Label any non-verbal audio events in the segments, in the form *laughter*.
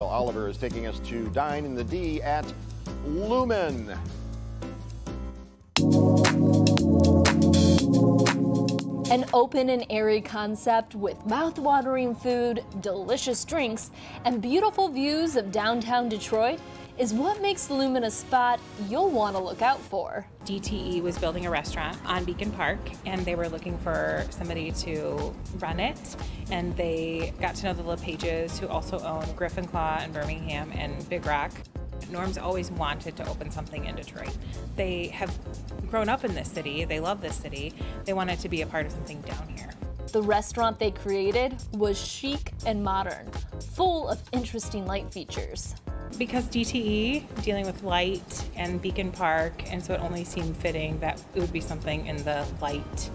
Oliver is taking us to dine in the D at Lumen. An open and airy concept with mouth-watering food, delicious drinks, and beautiful views of downtown Detroit is what makes Lumen a spot you'll want to look out for. DTE was building a restaurant on Beacon Park and they were looking for somebody to run it. And they got to know the LePages, who also own Griffin Claw in Birmingham and Big Rock. Norm's always wanted to open something in Detroit. They have grown up in this city, they love this city, they wanted to be a part of something down here. The restaurant they created was chic and modern, full of interesting light features because DTE dealing with light and Beacon Park, and so it only seemed fitting that it would be something in the light,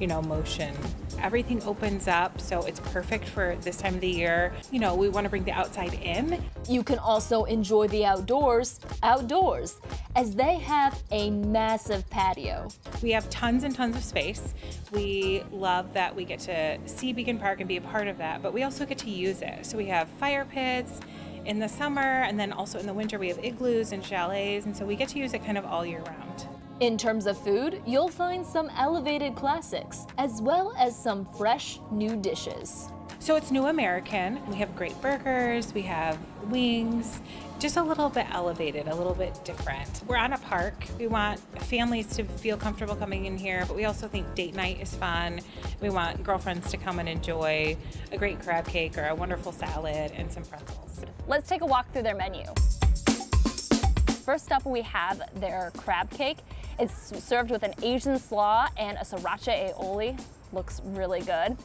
you know, motion. Everything opens up, so it's perfect for this time of the year. You know, we want to bring the outside in. You can also enjoy the outdoors outdoors, as they have a massive patio. We have tons and tons of space. We love that we get to see Beacon Park and be a part of that, but we also get to use it. So we have fire pits in the summer and then also in the winter we have igloos and chalets and so we get to use it kind of all year round. In terms of food, you'll find some elevated classics as well as some fresh new dishes. So it's New American. We have great burgers, we have wings, just a little bit elevated, a little bit different. We're on a park. We want families to feel comfortable coming in here, but we also think date night is fun. We want girlfriends to come and enjoy a great crab cake or a wonderful salad and some pretzels. Let's take a walk through their menu. First up, we have their crab cake. It's served with an Asian slaw and a sriracha aioli. Looks really good.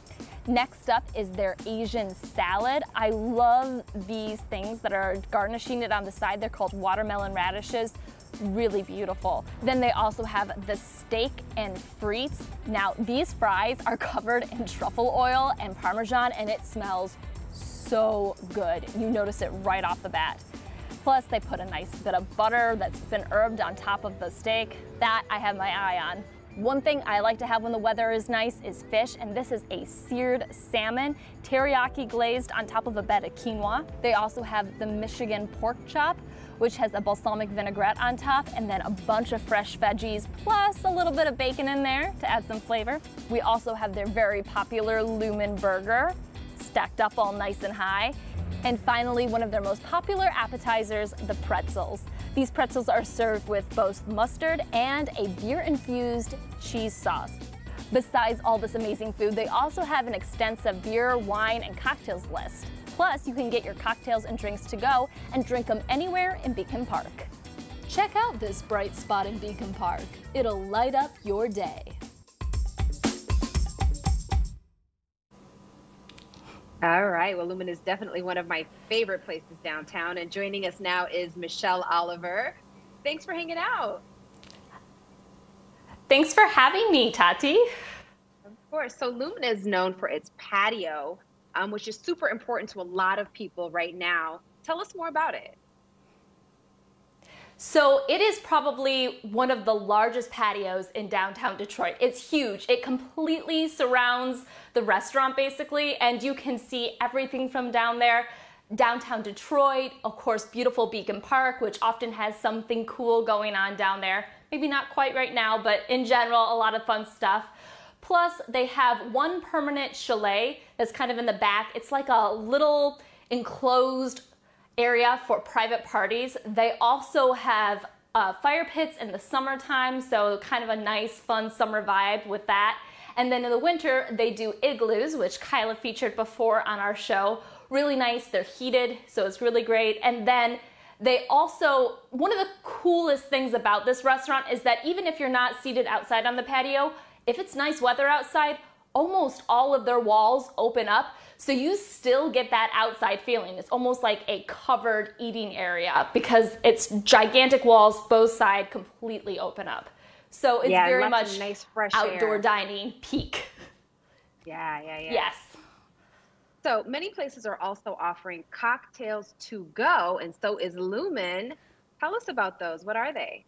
Next up is their Asian salad. I love these things that are garnishing it on the side. They're called watermelon radishes. Really beautiful. Then they also have the steak and frites. Now, these fries are *laughs* covered in truffle oil and Parmesan, and it smells so good. You notice it right off the bat. Plus, they put a nice bit of butter that's been herbed on top of the steak. That I have my eye on. One thing I like to have when the weather is nice is fish, and this is a seared salmon, teriyaki glazed on top of a bed of quinoa. They also have the Michigan pork chop, which has a balsamic vinaigrette on top, and then a bunch of fresh veggies, plus a little bit of bacon in there to add some flavor. We also have their very popular Lumen burger, stacked up all nice and high. And finally, one of their most popular appetizers, the pretzels. These pretzels are served with both mustard and a beer-infused cheese sauce. Besides all this amazing food, they also have an extensive beer, wine, and cocktails list. Plus, you can get your cocktails and drinks to go and drink them anywhere in Beacon Park. Check out this bright spot in Beacon Park. It'll light up your day. All right. Well, Lumen is definitely one of my favorite places downtown. And joining us now is Michelle Oliver. Thanks for hanging out. Thanks for having me, Tati. Of course. So, Lumen is known for its patio, um, which is super important to a lot of people right now. Tell us more about it. So it is probably one of the largest patios in downtown Detroit. It's huge. It completely surrounds the restaurant basically, and you can see everything from down there. Downtown Detroit, of course, beautiful Beacon Park, which often has something cool going on down there. Maybe not quite right now, but in general, a lot of fun stuff. Plus, they have one permanent chalet that's kind of in the back. It's like a little enclosed area for private parties. They also have uh, fire pits in the summertime, so kind of a nice, fun summer vibe with that. And then in the winter, they do igloos, which Kyla featured before on our show. Really nice, they're heated, so it's really great. And then they also, one of the coolest things about this restaurant is that even if you're not seated outside on the patio, if it's nice weather outside, almost all of their walls open up. So you still get that outside feeling. It's almost like a covered eating area because it's gigantic walls, both sides completely open up. So it's yeah, very much nice fresh outdoor air. dining peak. Yeah, yeah, yeah. Yes. So many places are also offering cocktails to go, and so is Lumen. Tell us about those. What are they?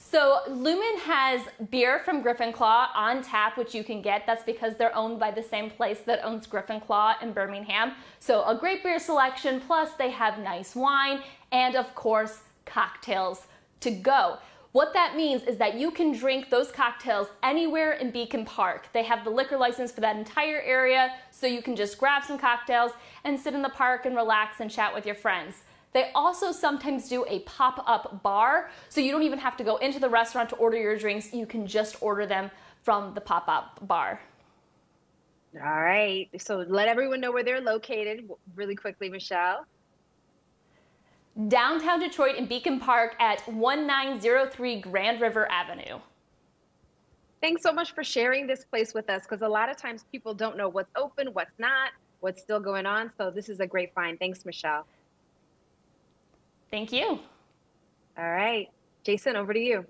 So Lumen has beer from Griffin Claw on tap, which you can get. That's because they're owned by the same place that owns Griffin Claw in Birmingham. So a great beer selection, plus they have nice wine, and of course, cocktails to go. What that means is that you can drink those cocktails anywhere in Beacon Park. They have the liquor license for that entire area, so you can just grab some cocktails and sit in the park and relax and chat with your friends. They also sometimes do a pop up bar, so you don't even have to go into the restaurant to order your drinks. You can just order them from the pop up bar. All right. So let everyone know where they're located really quickly, Michelle downtown Detroit in Beacon Park at 1903 Grand River Avenue. Thanks so much for sharing this place with us because a lot of times people don't know what's open, what's not, what's still going on. So this is a great find. Thanks, Michelle. Thank you. All right. Jason, over to you.